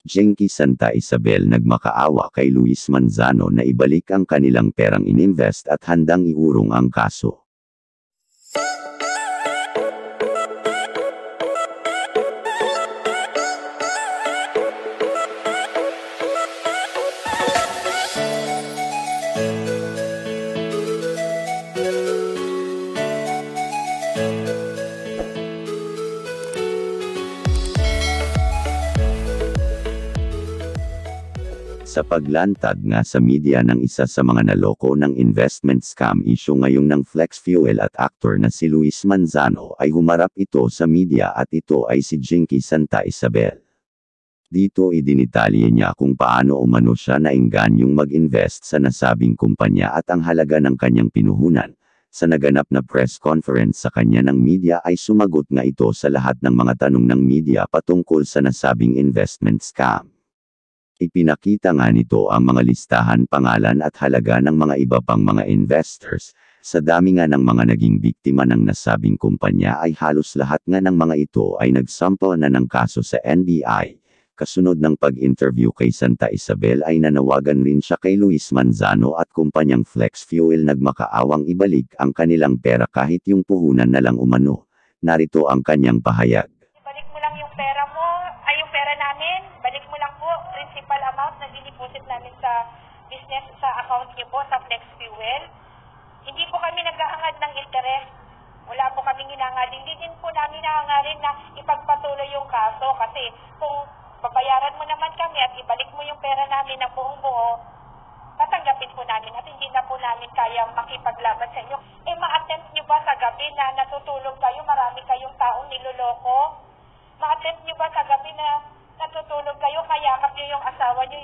Jenky Santa Isabel nagmakaawa kay Luis Manzano na ibalik ang kanilang perang ininvest at handang iurong ang kaso. Sa paglantad nga sa media ng isa sa mga naloko ng investment scam issue ngayong ng Flex Fuel at actor na si Luis Manzano ay humarap ito sa media at ito ay si Jinky Santa Isabel. Dito idinitalye niya kung paano umano siya naingganyong mag-invest sa nasabing kumpanya at ang halaga ng kanyang pinuhunan. Sa naganap na press conference sa kanya ng media ay sumagot nga ito sa lahat ng mga tanong ng media patungkol sa nasabing investment scam. Ipinakita nga nito ang mga listahan pangalan at halaga ng mga iba pang mga investors. Sa dami nga ng mga naging biktima ng nasabing kumpanya ay halos lahat nga ng mga ito ay nagsample na ng kaso sa NBI. Kasunod ng pag-interview kay Santa Isabel ay nanawagan rin siya kay Luis Manzano at kumpanyang Flex Fuel nagmakaawang ibalik ang kanilang pera kahit yung puhunan na lang umano. Narito ang kanyang pahayag. Balik mo lang yung pera mo, ay yung pera namin, balik mo lang po, principal amount na diniposit namin sa business, sa account niyo po, sa Flex Fuel. Hindi po kami naghahangad ng interest. Wala po kami hinangad. Hindi din po namin nahangarin na ipagpatuloy yung kaso kasi kung babayaran mo naman kami at ibalik mo yung pera namin ng buong buo, tatanggapin po namin at hindi na po namin kaya makipaglaban sa inyo. Eh, ma-attempt nyo ba sa gabi na natutulog kayo, marami kayong taong niloloko? Ma-attempt nyo ba sa gabi na natutulog kayo, kayakap nyo yung asawa nyo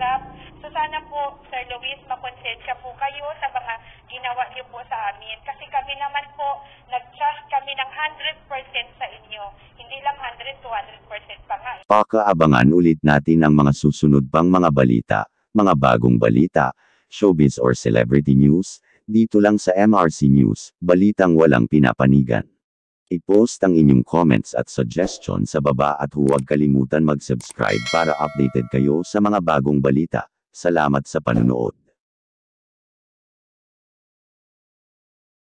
nagpapakahirap. So sana po, Sir Luis, makonsensya po kayo sa mga ginawa nyo po sa amin. Kasi kami naman po, nag-trust kami ng 100% sa inyo. Hindi lang 100 200% pa nga. Pakaabangan ulit natin ang mga susunod pang mga balita, mga bagong balita, showbiz or celebrity news, dito lang sa MRC News, balitang walang pinapanigan. I-post ang inyong comments at suggestion sa baba at huwag kalimutan mag-subscribe para updated kayo sa mga bagong balita. Salamat sa panunood.